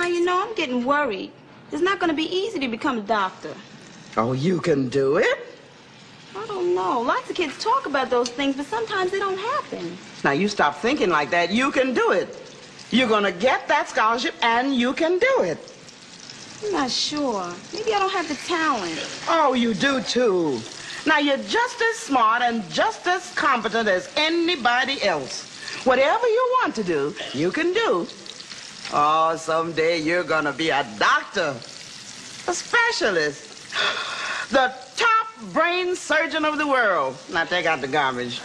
Now, you know, I'm getting worried. It's not going to be easy to become a doctor. Oh, you can do it. I don't know. Lots of kids talk about those things, but sometimes they don't happen. Now, you stop thinking like that. You can do it. You're going to get that scholarship, and you can do it. I'm not sure. Maybe I don't have the talent. Oh, you do, too. Now, you're just as smart and just as competent as anybody else. Whatever you want to do, you can do. Oh, someday you're to be a doctor, a specialist, the top brain surgeon of the world. Now, take out the garbage.